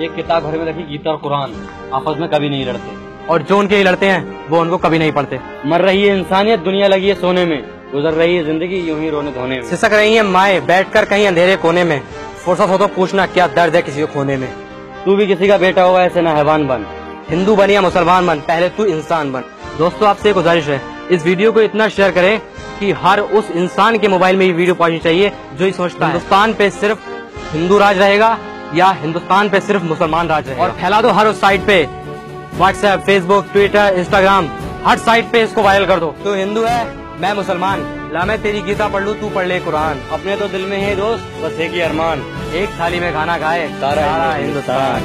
एक किताब घर में रखी गीता और कुरान। आपस में कभी नहीं लड़ते। और जो उनके लिए लड़ते हैं वो उनको कभी नहीं पढ़ते। मर रही है इंसानियत दुनिया लगी है सोने में। गुजर रही है ज़िंदगी यूँ ही रोने धोने में। सिसक रही है माए बैठकर कहीं अंधेरे कोने में। फुर्सत हो तो पूछना क्या दर्द है किसी को खोने में? तू भी किसी का बेटा होगा ऐसे ना हैवान बन। हिंदू बन या मुसलमान बन पहले तू इंसान बन। दोस्तों आपसे गुजारिश है इस वीडियो को इतना शेयर करें कि हर उस इंसान के मोबाइल में ये वीडियो पहुंचनी चाहिए जो ये सोचता है। हिंदुस्तान पे सिर्फ़ हिंदू राज रहेगा या हिंदुस्तान पे सिर्फ़ मुसलमान राज रहेगा। और फैला दो हर उस साइट पे। व्हाट्सएप फेसबुक ट्विटर इंस्टाग्राम हर साइट पे इसको वायरल कर दो। तू हिंदू है मैं मुसलमान। ला मैं तेरी गीता पढ़ लू तू पढ़ ले कुरान। अपने तो दिल में है दोस्त बस एक ही अरमान। एक थाली में खाना खाए सारा हिंदुस्तान।